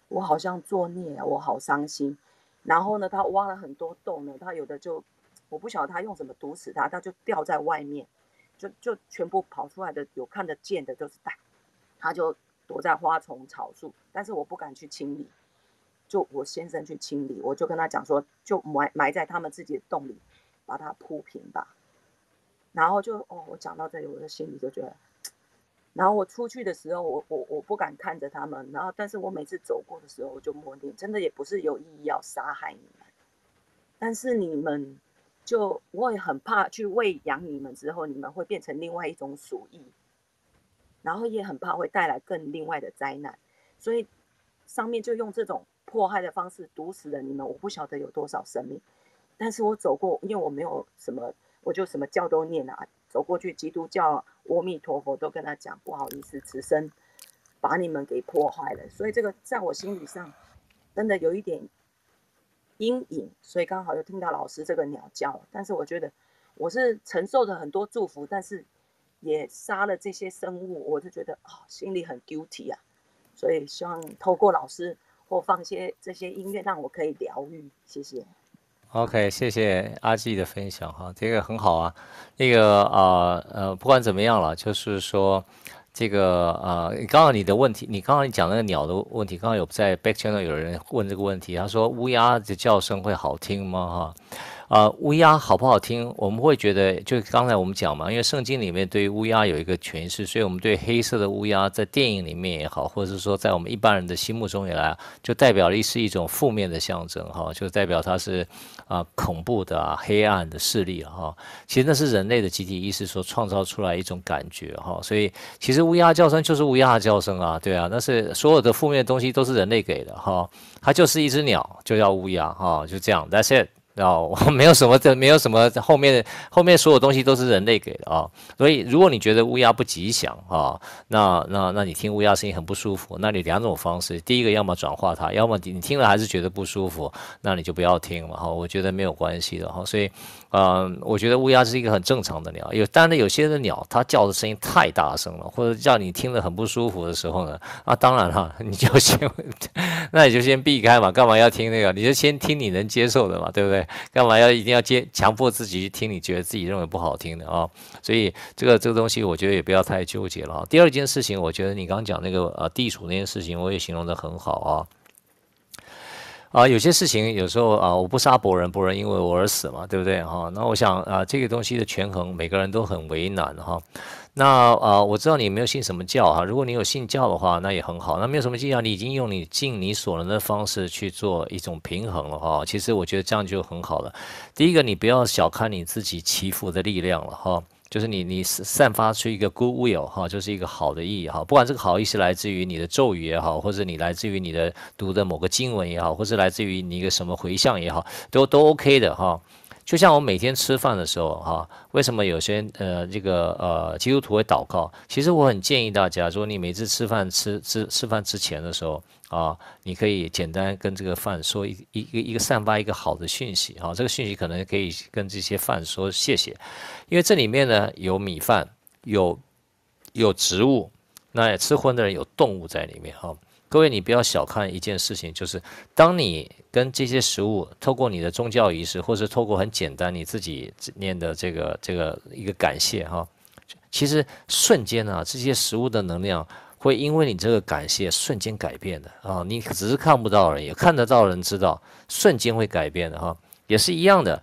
我好像作孽啊，我好伤心。然后呢，他挖了很多洞呢，他有的就，我不晓得他用什么毒死他，他就掉在外面，就就全部跑出来的有看得见的都是大，他就躲在花丛草树，但是我不敢去清理，就我先生去清理，我就跟他讲说，就埋埋在他们自己的洞里，把它铺平吧。然后就哦，我讲到这里，我的心里就觉得。然后我出去的时候，我我我不敢看着他们。然后，但是我每次走过的时候，我就默念，真的也不是有意要杀害你们，但是你们就我也很怕去喂养你们之后，你们会变成另外一种鼠疫，然后也很怕会带来更另外的灾难，所以上面就用这种迫害的方式毒死了你们。我不晓得有多少生命，但是我走过，因为我没有什么，我就什么教都念啊。走过去，基督教阿弥陀佛都跟他讲，不好意思，此生把你们给破坏了。所以这个在我心理上真的有一点阴影。所以刚好又听到老师这个鸟叫，但是我觉得我是承受着很多祝福，但是也杀了这些生物，我就觉得啊，心里很 guilty 啊。所以希望透过老师或放些这些音乐，让我可以疗愈。谢谢。OK，谢谢阿季的分享哈，这个很好啊。那个啊呃，不管怎么样了，就是说这个啊，刚刚你的问题，你刚刚你讲那个鸟的问题，刚刚有在 Back Channel 有人问这个问题，他说乌鸦的叫声会好听吗？哈啊，乌鸦好不好听？我们会觉得，就刚才我们讲嘛，因为圣经里面对于乌鸦有一个诠释，所以我们对黑色的乌鸦在电影里面也好，或者是说在我们一般人的心目中也来，就代表了是一种负面的象征哈，就代表它是啊恐怖的啊黑暗的势力哈。其实那是人类的集体意识所创造出来一种感觉哈，所以其实乌鸦叫声就是乌鸦的叫声啊，对啊，那是所有的负面的东西都是人类给的哈，它就是一只鸟，就叫乌鸦哈，就这样，That's it。哦，没有什么这，没有什么后面后面所有东西都是人类给的啊，所以如果你觉得乌鸦不吉祥啊，那那那你听乌鸦声音很不舒服，那你两种方式，第一个要么转化它，要么你听了还是觉得不舒服，那你就不要听嘛哈，我觉得没有关系的哈，所以。嗯，我觉得乌鸦是一个很正常的鸟。有，当然有些的鸟，它叫的声音太大声了，或者叫你听得很不舒服的时候呢，啊，当然哈，你就先，那你就先避开嘛。干嘛要听那个？你就先听你能接受的嘛，对不对？干嘛要一定要接强迫自己去听你觉得自己认为不好听的啊？所以这个这个东西，我觉得也不要太纠结了。第二件事情，我觉得你刚讲那个呃地鼠那件事情，我也形容的很好啊。啊，有些事情有时候啊，我不杀伯仁，伯仁因为我而死嘛，对不对哈？那我想啊，这个东西的权衡，每个人都很为难哈。那啊，我知道你没有信什么教哈，如果你有信教的话，那也很好。那没有什么信教，你已经用你尽你所能的方式去做一种平衡了哈。其实我觉得这样就很好了。第一个，你不要小看你自己祈福的力量了哈。就是你，你散发出一个 good will 哈，就是一个好的意义哈。不管这个好意是来自于你的咒语也好，或者你来自于你的读的某个经文也好，或者来自于你一个什么回向也好，都都 OK 的哈。就像我每天吃饭的时候哈，为什么有些呃这个呃基督徒会祷告？其实我很建议大家，如果你每次吃饭吃吃吃饭之前的时候。啊，你可以简单跟这个饭说一一个一个散发一个好的讯息啊，这个讯息可能可以跟这些饭说谢谢，因为这里面呢有米饭，有有植物，那吃荤的人有动物在里面哈。各位你不要小看一件事情，就是当你跟这些食物透过你的宗教仪式，或是透过很简单你自己念的这个这个一个感谢哈，其实瞬间啊这些食物的能量。会因为你这个感谢瞬间改变的啊！你只是看不到而已，看得到人知道，瞬间会改变的哈，也是一样的。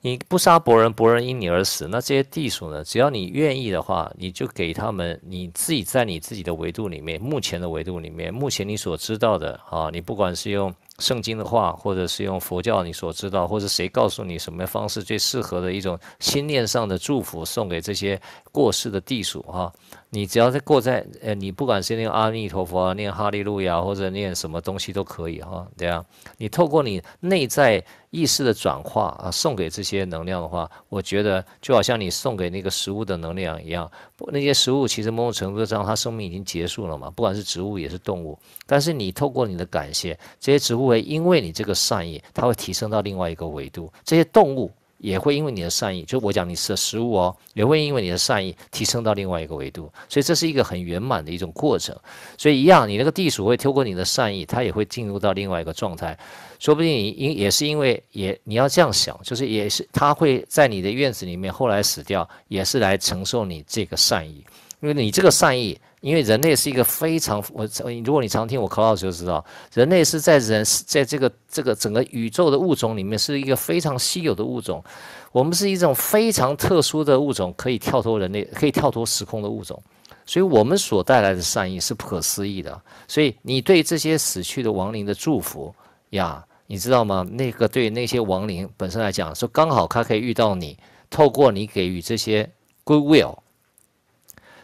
你不杀伯仁，伯仁因你而死，那这些地鼠呢？只要你愿意的话，你就给他们你自己在你自己的维度里面，目前的维度里面，目前你所知道的啊，你不管是用圣经的话，或者是用佛教你所知道，或者谁告诉你什么方式最适合的一种心念上的祝福，送给这些过世的地鼠哈。你只要在过在呃，你不管是念阿弥陀佛啊、念哈利路亚，或者念什么东西都可以哈。这样，你透过你内在意识的转化啊，送给这些能量的话，我觉得就好像你送给那个食物的能量一样。那些食物其实某种程度上，它生命已经结束了嘛，不管是植物也是动物。但是你透过你的感谢，这些植物会因为你这个善意，它会提升到另外一个维度。这些动物。也会因为你的善意，就我讲你是食物哦，也会因为你的善意提升到另外一个维度，所以这是一个很圆满的一种过程。所以一样，你那个地鼠会透过你的善意，它也会进入到另外一个状态。说不定你因也是因为也你要这样想，就是也是它会在你的院子里面后来死掉，也是来承受你这个善意，因为你这个善意。因为人类是一个非常我，如果你常听我口号就知道，人类是在人在这个这个整个宇宙的物种里面是一个非常稀有的物种，我们是一种非常特殊的物种，可以跳脱人类，可以跳脱时空的物种，所以我们所带来的善意是不可思议的。所以你对这些死去的亡灵的祝福呀，你知道吗？那个对那些亡灵本身来讲，说刚好他可以遇到你，透过你给予这些 goodwill。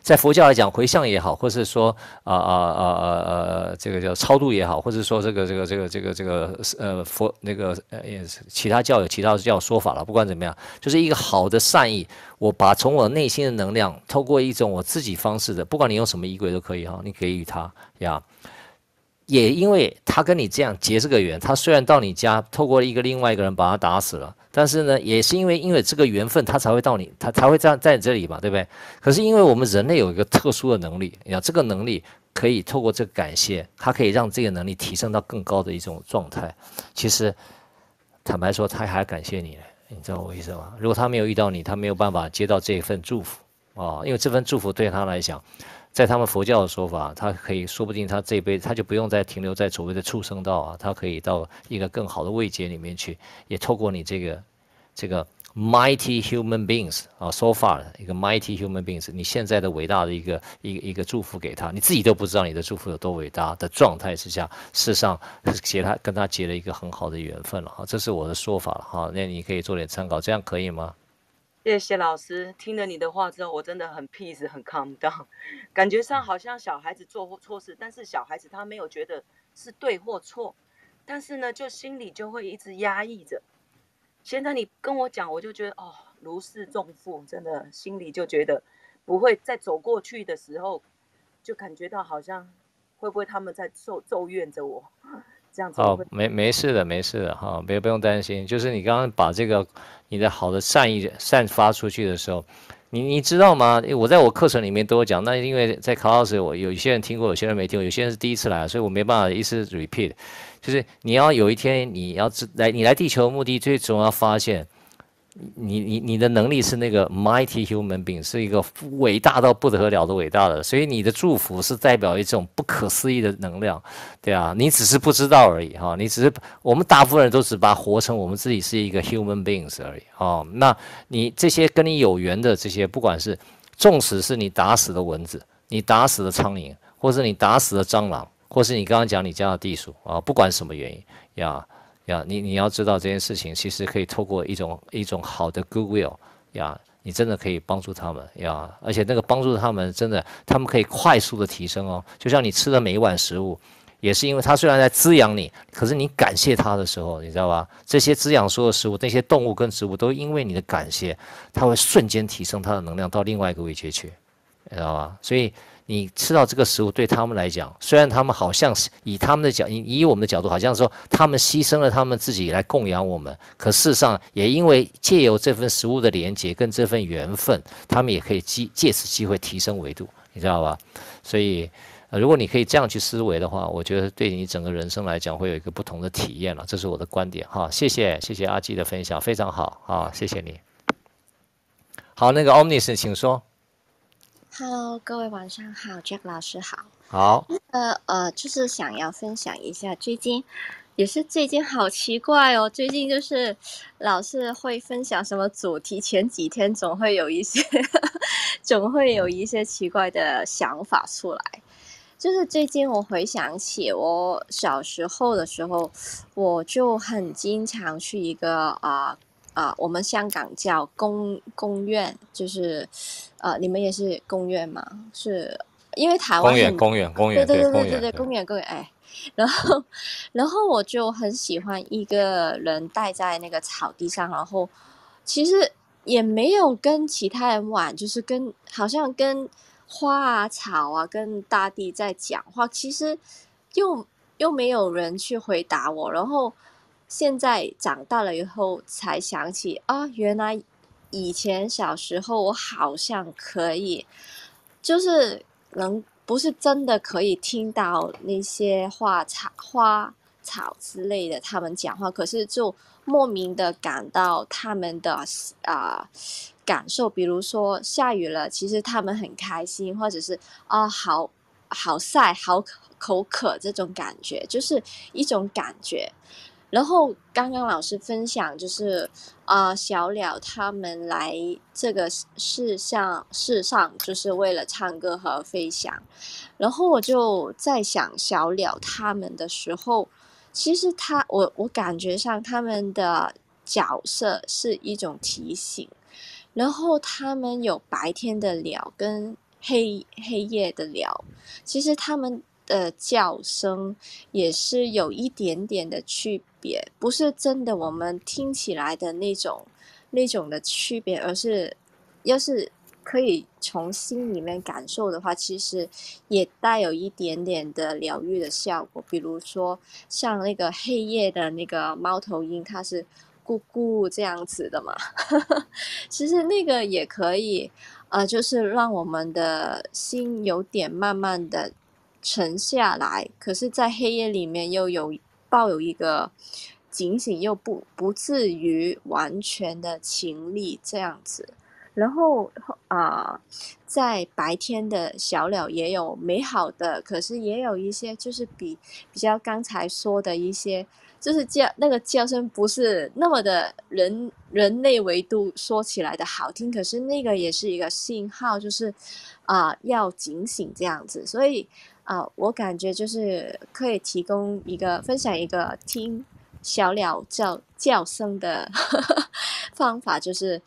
在佛教来讲，回向也好，或是说啊啊啊啊啊，这个叫超度也好，或者说这个这个这个这个这个呃佛那个呃其他教有其他教说法了。不管怎么样，就是一个好的善意，我把从我内心的能量，透过一种我自己方式的，不管你用什么衣柜都可以哈，你给予他呀。也因为他跟你这样结这个缘，他虽然到你家，透过一个另外一个人把他打死了，但是呢，也是因为因为这个缘分，他才会到你，他才会这样在你这里嘛，对不对？可是因为我们人类有一个特殊的能力，呀，这个能力可以透过这个感谢，它可以让这个能力提升到更高的一种状态。其实坦白说，他还感谢你，你知道我意思吗？如果他没有遇到你，他没有办法接到这一份祝福啊，因为这份祝福对他来讲。在他们佛教的说法，他可以说不定他这辈子他就不用再停留在所谓的畜生道啊，他可以到一个更好的位阶里面去，也透过你这个这个 mighty human beings 啊，so far 一个 mighty human beings，你现在的伟大的一个一个一个祝福给他，你自己都不知道你的祝福有多伟大的状态之下，事实上结他跟他结了一个很好的缘分了哈，这是我的说法了哈，那你可以做点参考，这样可以吗？谢谢老师，听了你的话之后，我真的很 peace，很 calm down，感觉上好像小孩子做错事，但是小孩子他没有觉得是对或错，但是呢，就心里就会一直压抑着。现在你跟我讲，我就觉得哦，如释重负，真的心里就觉得不会再走过去的时候，就感觉到好像会不会他们在咒咒怨着我。哦，没没事的，没事的哈，别不用担心。就是你刚刚把这个你的好的善意散发出去的时候，你你知道吗？我在我课程里面都有讲。那因为在考老师，我有一些人听过，有些人没听过，有些人是第一次来，所以我没办法一次 repeat。就是你要有一天你要知来，你来地球的目的最终要发现。你你你的能力是那个 mighty human being，是一个伟大到不得了的伟大的，所以你的祝福是代表一种不可思议的能量，对啊，你只是不知道而已哈，你只是我们大部分人都只把活成我们自己是一个 human beings 而已哦，那你这些跟你有缘的这些，不管是纵使是你打死的蚊子，你打死的苍蝇，或是你打死的蟑螂，或是你刚刚讲你家的地鼠啊，不管什么原因呀。呀，你你要知道这件事情，其实可以透过一种一种好的 goodwill 呀，你真的可以帮助他们呀，而且那个帮助他们真的，他们可以快速的提升哦。就像你吃的每一碗食物，也是因为它虽然在滋养你，可是你感谢它的时候，你知道吧？这些滋养所有食物，那些动物跟植物都因为你的感谢，它会瞬间提升它的能量到另外一个位阶去，你知道吧？所以。你吃到这个食物，对他们来讲，虽然他们好像是以他们的角，以以我们的角度，好像说他们牺牲了他们自己来供养我们，可事实上也因为借由这份食物的连接跟这份缘分，他们也可以借借此机会提升维度，你知道吧？所以，如果你可以这样去思维的话，我觉得对你整个人生来讲会有一个不同的体验了。这是我的观点哈。谢谢谢谢阿基的分享，非常好啊，谢谢你。好，那个 Omnis，请说。Hello，各位晚上好，Jack 老师好。好。呃呃，就是想要分享一下，最近也是最近好奇怪哦，最近就是老是会分享什么主题，前几天总会有一些，总会有一些奇怪的想法出来。就是最近我回想起我小时候的时候，我就很经常去一个啊。啊，我们香港叫公公院，就是，呃，你们也是公院吗？是因为台湾公园，公园，公园，对对对对对对，公园公园，哎，然后，然后我就很喜欢一个人待在那个草地上，然后其实也没有跟其他人玩，就是跟好像跟花啊、草啊、跟大地在讲话，其实又又没有人去回答我，然后。现在长大了以后才想起啊，原来以前小时候我好像可以，就是能不是真的可以听到那些花草花草之类的他们讲话，可是就莫名的感到他们的啊感受，比如说下雨了，其实他们很开心，或者是啊好好晒好口渴这种感觉，就是一种感觉。然后刚刚老师分享就是啊，小鸟他们来这个世上世上就是为了唱歌和飞翔。然后我就在想小鸟他们的时候，其实他我我感觉上他们的角色是一种提醒。然后他们有白天的鸟跟黑黑夜的鸟，其实他们。的叫声也是有一点点的区别，不是真的我们听起来的那种那种的区别，而是要是可以从心里面感受的话，其实也带有一点点的疗愈的效果。比如说像那个黑夜的那个猫头鹰，它是咕咕这样子的嘛，其实那个也可以，呃，就是让我们的心有点慢慢的。沉下来，可是，在黑夜里面又有抱有一个警醒，又不不至于完全的情力这样子。然后啊、在白天的小鸟也有美好的，可是也有一些就是比比较刚才说的一些，就是叫那个叫声不是那么的人人类维度说起来的好听，可是那个也是一个信号，就是啊、要警醒这样子，所以啊、我感觉就是可以提供一个分享一个听小鸟叫叫声的 方法，就是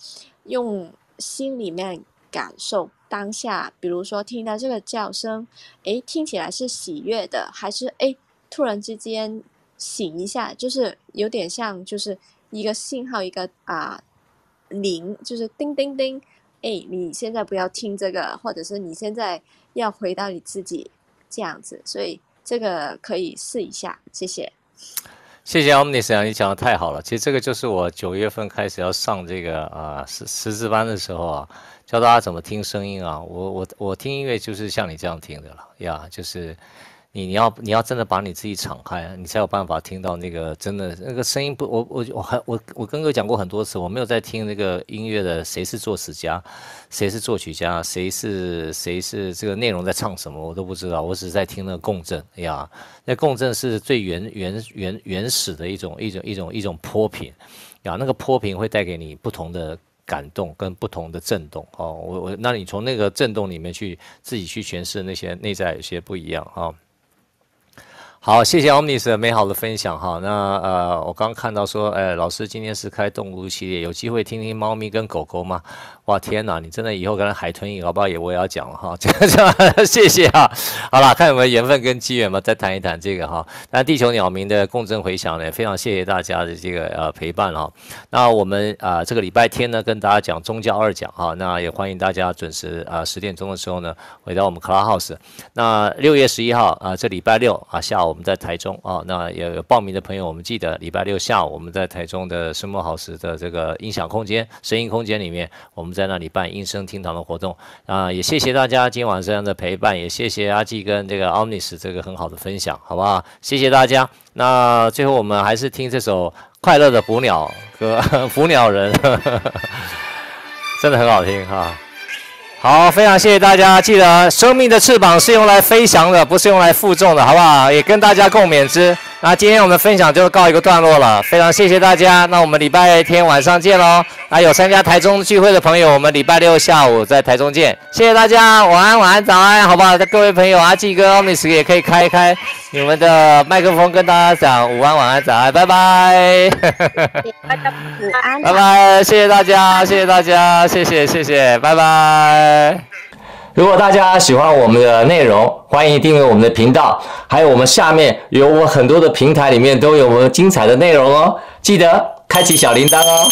用心里面感受当下，比如说听到这个叫声，诶，听起来是喜悦的，还是诶突然之间醒一下，就是有点像就是一个信号，一个啊铃，就是叮叮叮，诶，你现在不要听这个，或者是你现在要回到你自己这样子，所以这个可以试一下，谢谢。谢谢 Omnis 啊，你讲的太好了。其实这个就是我九月份开始要上这个啊识识字班的时候啊，教大家怎么听声音啊。我我我听音乐就是像你这样听的了呀，就是你你要你要真的把你自己敞开，你才有办法听到那个真的那个声音不。我我我还我我跟各位讲过很多次，我没有在听那个音乐的谁是作词家，谁是作曲家，谁是谁是这个内容在唱什么，我都不知道，我只是在听那个共振哎呀。那共振是最原原原原始的一种一种一种一种波频呀，那个波频会带给你不同的感动跟不同的震动哦。我我那你从那个震动里面去自己去诠释那些内在有些不一样哈。好，谢谢 Omnis 的美好的分享哈。那呃，我刚看到说，哎，老师今天是开动物系列，有机会听听猫咪跟狗狗吗？哇，天哪，你真的以后跟海豚音，好不好？也我也要讲了哈。这样谢谢啊。好了，看有没有缘分跟机缘嘛，再谈一谈这个哈。那地球鸟鸣的共振回响呢，非常谢谢大家的这个呃陪伴哈。那我们啊、这个礼拜天呢，跟大家讲宗教二讲哈。那也欢迎大家准时啊十、点钟的时候呢，回到我们 Clubhouse。那六月十一号啊、这礼拜六啊下午我们在台中啊，那也有报名的朋友，我们记得礼拜六下午我们在台中的声梦好时的这个音响空间、声音空间里面，我们在那里办音声厅堂的活动啊、也谢谢大家今晚这样的陪伴，也谢谢阿纪跟这个 Omnis 这个很好的分享，好不好？谢谢大家。那最后我们还是听这首《快乐的捕鸟歌》，捕鸟人，真的很好听哈。好，非常谢谢大家，记得生命的翅膀是用来飞翔的，不是用来负重的，好不好？也跟大家共勉之。那今天我们分享就告一个段落了，非常谢谢大家。那我们礼拜天晚上见喽。那有参加台中聚会的朋友，我们礼拜六下午在台中见。谢谢大家，晚安，晚安，早安，好不好？各位朋友，阿纪哥、Omnis 也可以开一开你们的麦克风，跟大家讲午安、晚安、早安，拜拜。大家午安。拜拜，谢谢大家，谢谢大家，谢谢谢谢，拜拜。如果大家喜欢我们的内容，欢迎订阅我们的频道，还有我们下面有我很多的平台里面都有我们精彩的内容哦，记得开启小铃铛哦。